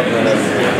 up and everything.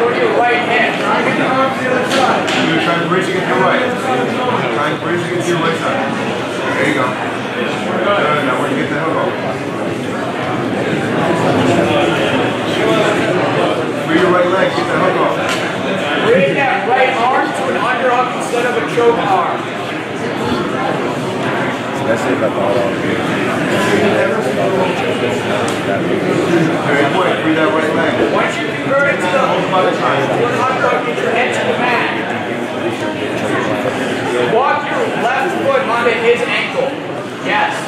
go to your right hand. Try and get the arm to the other side. You're trying to brace against your right. You're trying to against your right side. There you go. Good. Now when you get the elbow. Free your right leg. Get the hook off. Bring that right arm to an underhook instead of a choke arm. That's it, that's all I'll do. Very quick, free that right leg. Once you convert it to the mother to the mat. Walk your left foot onto his ankle. Yes.